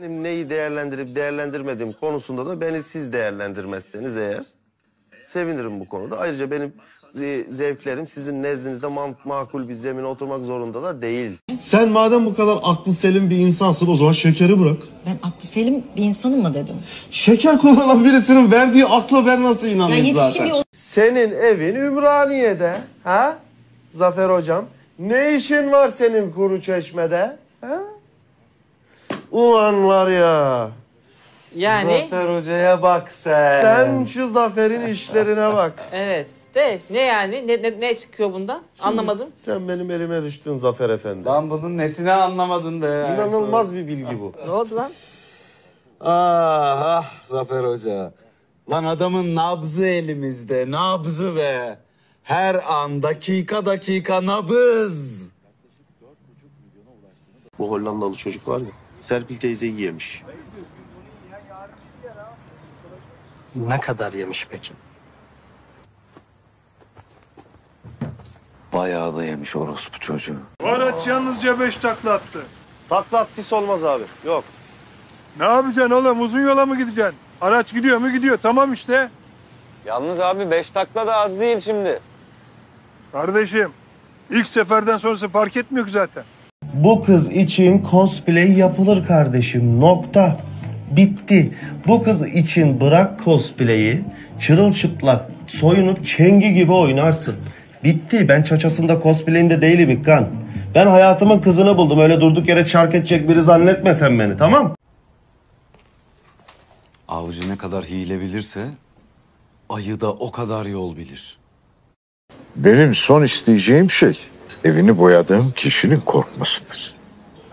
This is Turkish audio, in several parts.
Benim neyi değerlendirip değerlendirmediğim konusunda da beni siz değerlendirmezseniz eğer sevinirim bu konuda. Ayrıca benim zevklerim sizin nezdinizde makul bir zemine oturmak zorunda da değil. Sen madem bu kadar aklı selim bir insansın o zaman şekeri bırak. Ben aklı selim bir insanım mı dedim? Şeker kullanan birisinin verdiği akla ben nasıl inanayım zaten? bir Senin evin Ümraniye'de ha? Zafer hocam. Ne işin var senin kuru çeşmede? Ha? Ulan var ya. Yani Zafer hocaya bak sen. Sen şu Zafer'in işlerine bak. evet. De ne yani? Ne, ne, ne çıkıyor bundan? Anlamadım. Sen benim elime düştün Zafer Efendi. Lan bunun nesini anlamadın be ya. İnanılmaz bir bilgi bu. Ne oldu lan? Ah ah Zafer Hoca. Lan adamın nabzı elimizde. Nabzı be. Her an dakika dakika nabız. Bu Hollandalı çocuk var ya. Serpil teyzeyi yemiş. Ne kadar yemiş peki? Bayağı da yemiş orospu çocuğu. Araç yalnızca beş takla attı. Takla attıysa olmaz abi. Yok. Ne yapacaksın oğlum? Uzun yola mı gideceksin? Araç gidiyor mu gidiyor. Tamam işte. Yalnız abi beş takla da az değil şimdi. Kardeşim ilk seferden sonrası fark etmiyor ki zaten. Bu kız için cosplay yapılır kardeşim. Nokta. Bitti. Bu kız için bırak cosplay'i. Çırılçıplak soyunup çengi gibi oynarsın. Bitti. Ben çaçasında cosplay'inde değilim İkkan. Ben hayatımın kızını buldum. Öyle durduk yere çark edecek biri zannetme sen beni tamam? Avcı ne kadar hile bilirse ayı da o kadar yol bilir. Benim son isteyeceğim şey evini boyadığım kişinin korkmasıdır.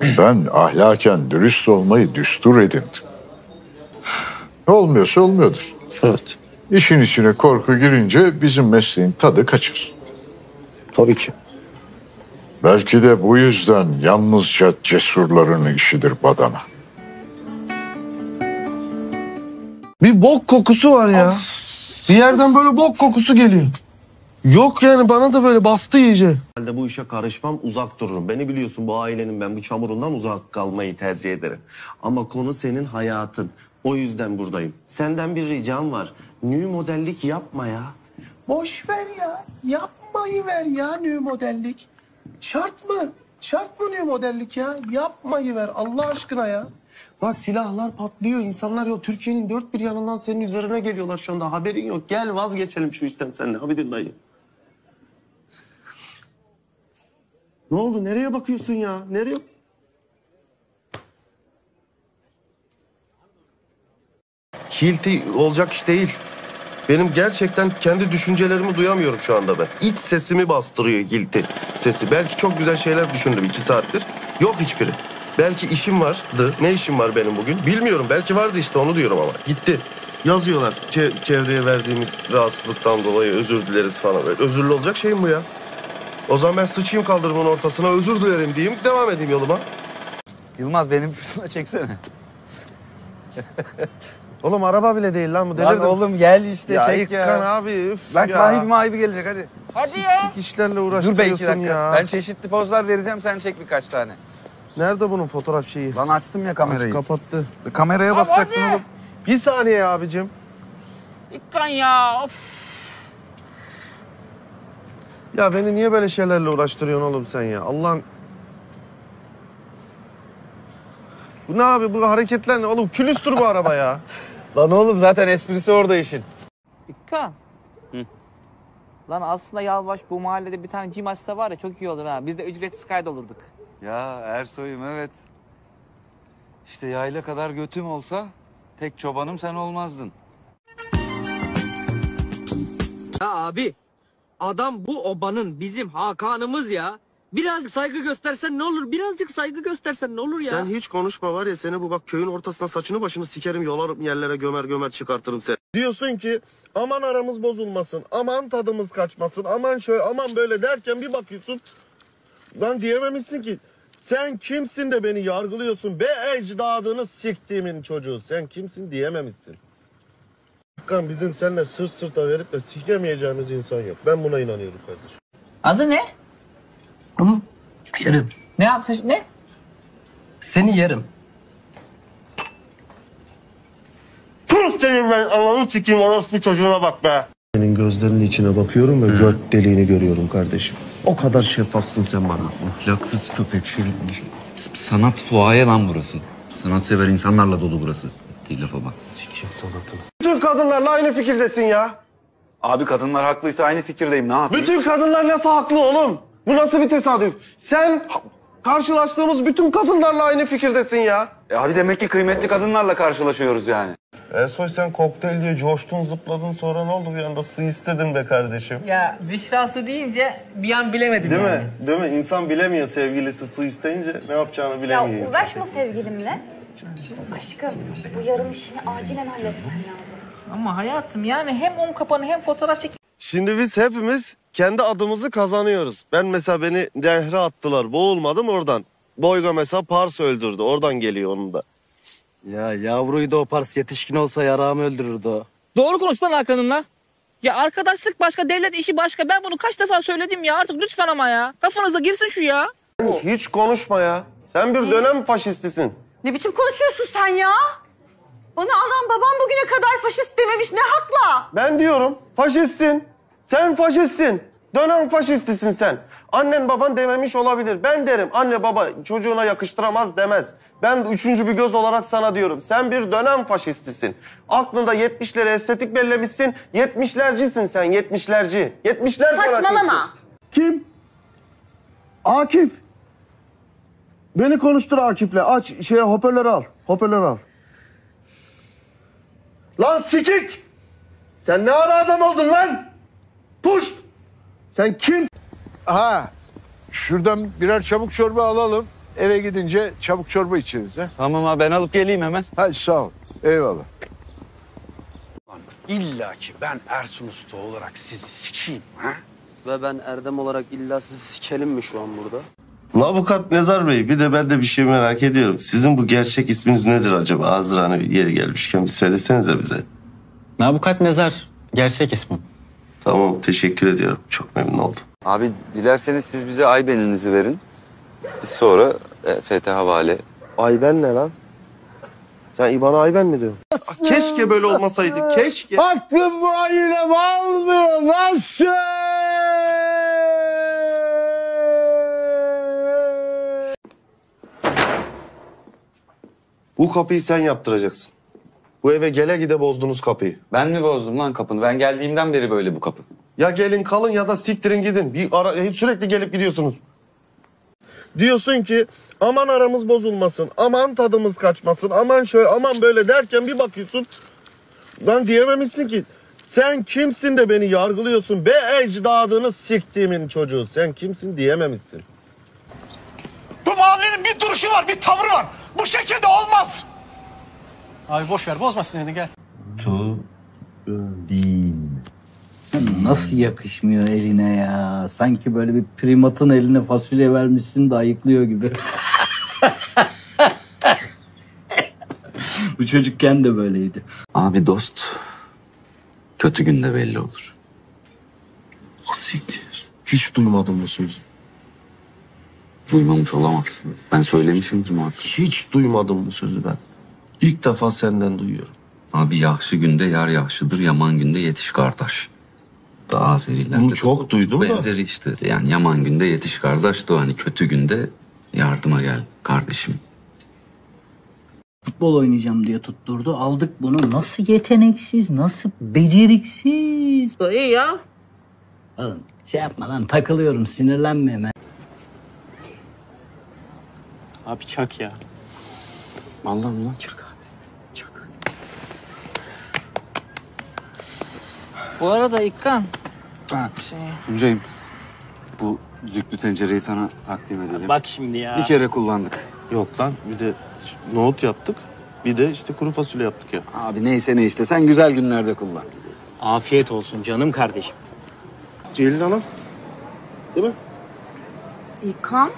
Ben ahlaken dürüst olmayı düstur edindim. Olmuyorsa olmuyordur. Evet. İşin içine korku girince bizim mesleğin tadı kaçır. Tabii ki. Belki de bu yüzden yalnızca cesurların işidir badana. Bir bok kokusu var ya. Bir yerden böyle bok kokusu geliyor. Yok yani bana da böyle bastı iyice. Halde bu işe karışmam uzak dururum. Beni biliyorsun bu ailenin ben bu çamurundan uzak kalmayı tercih ederim. Ama konu senin hayatın. O yüzden buradayım. Senden bir ricam var. New modellik yapma ya. Boş ver ya. Yapmayı ver ya new modellik. Şart mı? Şart mı new modellik ya? Yapmayı ver Allah aşkına ya. Bak silahlar patlıyor. insanlar yok. Türkiye'nin dört bir yanından senin üzerine geliyorlar şu anda. Haberin yok. Gel vazgeçelim şu işten seninle. Abidin dayı. Ne oldu? Nereye bakıyorsun ya? Nereye? Hilti olacak iş değil. Benim gerçekten kendi düşüncelerimi duyamıyorum şu anda ben. İç sesimi bastırıyor Hilti sesi. Belki çok güzel şeyler düşündüm iki saattir. Yok hiçbiri. Belki işim vardı. Ne işim var benim bugün? Bilmiyorum. Belki vardı işte onu diyorum ama. Gitti. Yazıyorlar çe- çevreye verdiğimiz rahatsızlıktan dolayı özür dileriz falan. Özürlü olacak şey mi bu ya? O zaman ben sıçayım kaldırımın ortasına özür dilerim diyeyim. Devam edeyim yoluma. Yılmaz benim şuna çeksene. Oğlum araba bile değil lan bu Lan delirdim. oğlum gel işte ya çek ya. abi üf Lan ya. sahibi mahibi gelecek hadi. Hadi ya. Sik işlerle Dur be uğraştırıyorsun iki dakika. ya. Ben çeşitli pozlar vereceğim sen çek birkaç tane. Nerede bunun fotoğraf şeyi? Lan açtım ya kamerayı. Kapattı. Kameraya basacaksın hadi. oğlum. Bir saniye abicim. İkkan ya. Of. Ya beni niye böyle şeylerle uğraştırıyorsun oğlum sen ya? Allah'ın... Bu ne abi bu hareketler ne? Oğlum külüstür bu araba ya. Lan oğlum zaten esprisi orada işin. İkkan. Lan aslında Yalvaç bu mahallede bir tane cim açsa var ya çok iyi olur ha. Biz de ücretsiz kaydolurduk. Ya Ersoy'um evet. İşte yayla kadar götüm olsa tek çobanım sen olmazdın. Ya abi adam bu obanın bizim Hakan'ımız ya. Birazcık saygı göstersen ne olur? Birazcık saygı göstersen ne olur ya? Sen hiç konuşma var ya seni bu bak köyün ortasına saçını başını sikerim yolarım yerlere gömer gömer çıkartırım seni. Diyorsun ki aman aramız bozulmasın, aman tadımız kaçmasın, aman şöyle aman böyle derken bir bakıyorsun. Lan diyememişsin ki sen kimsin de beni yargılıyorsun be ecdadını siktiğimin çocuğu sen kimsin diyememişsin. Kan bizim seninle sırt sırta verip de sikemeyeceğimiz insan yok. Ben buna inanıyorum kardeşim. Adı ne? Yerim. Ne yapmış? Ne? Seni yerim. Sus senin ben ananı sikeyim orospu çocuğuna bak be. Senin gözlerinin içine bakıyorum ve göt deliğini görüyorum kardeşim. O kadar şeffafsın sen bana. Ahlaksız köpek şu sanat fuaye lan burası. Sanatsever insanlarla dolu burası. Ettiği lafa bak. Sikeyim sanatını. Bütün kadınlarla aynı fikirdesin ya. Abi kadınlar haklıysa aynı fikirdeyim ne yapayım? Bütün kadınlar nasıl haklı oğlum? Bu nasıl bir tesadüf? Sen karşılaştığımız bütün kadınlarla aynı fikirdesin ya. E abi demek ki kıymetli kadınlarla karşılaşıyoruz yani. Ersoy sen kokteyl diye coştun zıpladın sonra ne oldu bir anda su istedin be kardeşim. Ya Büşra'sı deyince bir an bilemedim Değil yani. mi? Değil mi? İnsan bilemiyor sevgilisi su isteyince ne yapacağını Ya bilemiyor. insan. uğraşma sevgilimle. Aşkım bu yarın işini acilen halletmen lazım. Ama hayatım yani hem un kapanı hem fotoğraf çek Şimdi biz hepimiz kendi adımızı kazanıyoruz. Ben mesela beni nehre attılar. Boğulmadım oradan. Boyga mesela Pars öldürdü. Oradan geliyor onun da. Ya yavruyu da o pars yetişkin olsa yarağımı öldürürdü o. Doğru konuş lan Hakan'ınla. Ya arkadaşlık başka, devlet işi başka. Ben bunu kaç defa söyledim ya artık lütfen ama ya. Kafanıza girsin şu ya. Hiç konuşma ya. Sen bir dönem faşistisin. Ne biçim konuşuyorsun sen ya? Bana anam babam bugüne kadar faşist dememiş ne hakla? Ben diyorum faşistsin. Sen faşistsin. Dönem faşistisin sen. Annen baban dememiş olabilir. Ben derim anne baba çocuğuna yakıştıramaz demez. Ben üçüncü bir göz olarak sana diyorum. Sen bir dönem faşistisin. Aklında yetmişleri estetik bellemişsin. Yetmişlercisin sen yetmişlerci. Yetmişler fanatiksin. Saçmalama. Kim? Akif. Beni konuştur Akif'le. Aç şeye hoparlörü al. Hoparlörü al. Lan sikik! Sen ne ara adam oldun lan? Puş! Sen kim? Ha, şuradan birer çabuk çorba alalım. Eve gidince çabuk çorba içeriz. Ha? Tamam abi ben alıp geleyim hemen. Hadi sağ ol. Eyvallah. İlla ki ben Ersun Usta olarak sizi sikeyim ha? Ve ben Erdem olarak illa sizi sikelim mi şu an burada? Avukat Nezar Bey bir de ben de bir şey merak ediyorum. Sizin bu gerçek isminiz nedir acaba? Hazır hani bir yeri gelmişken bir söylesenize bize. Nabukat Nezar. Gerçek ismim. Tamam teşekkür ediyorum. Çok memnun oldum. Abi dilerseniz siz bize aybeninizi verin. Biz sonra e, FT havale. Ayben ne lan? Sen İBAN'a Ayben mi diyorsun? Keşke böyle olmasaydı. Keşke. Bu ailem almıyor. Nasıl? Bu kapıyı sen yaptıracaksın. Bu eve gele gide bozdunuz kapıyı. Ben mi bozdum lan kapını? Ben geldiğimden beri böyle bu kapı. Ya gelin kalın ya da siktirin gidin. Bir ara, hep sürekli gelip gidiyorsunuz. Diyorsun ki aman aramız bozulmasın, aman tadımız kaçmasın, aman şöyle, aman böyle derken bir bakıyorsun. Lan diyememişsin ki. Sen kimsin de beni yargılıyorsun? Be ecdadını siktiğimin çocuğu. Sen kimsin diyememişsin. Bu mahallenin bir duruşu var, bir tavrı var. Bu şekilde olmaz. Abi boş ver bozma sinirini gel. Tu değil. Nasıl yakışmıyor eline ya? Sanki böyle bir primatın eline fasulye vermişsin de ayıklıyor gibi. Bu çocukken de böyleydi. Abi dost kötü günde belli olur. Siktir. Hiç duymadım bu sözü. Duymamış olamazsın. Ben söylemişimdir muhakkak. Hiç duymadım bu sözü ben. İlk defa senden duyuyorum. Abi yaxşı günde yar yaxşıdır, yaman günde yetiş kardeş. Da Azerilerde Bunu de çok duydum da. benzeri işte. Yani yaman günde yetiş kardeş de o hani kötü günde yardıma gel kardeşim. Futbol oynayacağım diye tutturdu. Aldık bunu. Nasıl yeteneksiz, nasıl beceriksiz. İyi ya. Oğlum şey yapma lan takılıyorum sinirlenme hemen. Abi çak ya. Vallahi ulan çak abi. Çak. Bu arada İkkan. Ha. Tuncay'ım bu düdüklü tencereyi sana takdim edelim. Bak şimdi ya. Bir kere kullandık. Yok lan bir de nohut yaptık. Bir de işte kuru fasulye yaptık ya. Abi neyse ne işte sen güzel günlerde kullan. Afiyet olsun canım kardeşim. Ceylin Hanım. Değil mi? İlkan?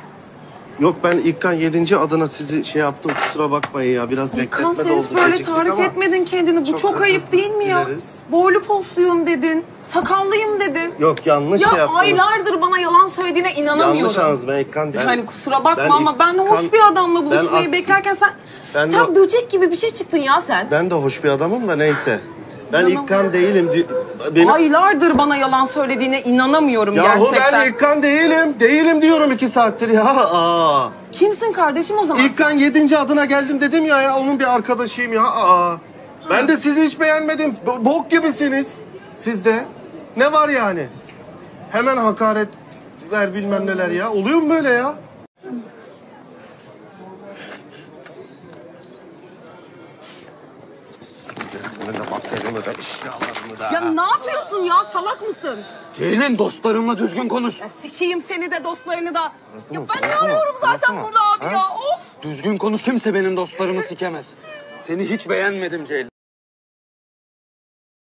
Yok ben İlkan 7. adına sizi şey yaptım kusura bakmayın ya biraz İlkan bekletme sen de oldu. hiç böyle geciktik tarif ama- etmedin kendini. Bu Çok çok, özür ayıp değil mi ya? dileriz. Boylu posluyum dedin. Sakallıyım dedin. Yok yanlış ya şey yaptınız. aylardır bana yalan söylediğine inanamıyorum. Yanlış anladınız ben İlkan değilim. Yani kusura bakma Ben ama ben hoş İlkan- bir adamla Ben buluşmayı ak- beklerken sen... Ben sen de- böcek gibi bir şey çıktın ya sen. Ben de hoş bir adamım da neyse. Ben. İlkan değilim. di- Benim... Aylardır bana yalan söylediğine inanamıyorum Yahu gerçekten. ben İlkan değilim. Değilim diyorum iki saattir ya. Aa. Kimsin kardeşim o zaman? İlkan 7. adına geldim dedim ya ya onun bir arkadaşıyım ya. Aa. Ben de sizi hiç beğenmedim. Bo- Bok gibisiniz. Sizde. Ne var yani? Hemen hakaretler bilmem neler ya. Oluyor mu böyle ya? Resmini de materyalini de eşyalarını da. Ya ne yapıyorsun ya salak mısın? Ceylin dostlarımla düzgün konuş. Ya sikeyim seni de dostlarını da. Ya mı? ben ne mı? arıyorum Sırası zaten mı? burada abi Ha? ya of. Düzgün konuş kimse benim dostlarımı sikemez. Seni hiç beğenmedim Ceylin.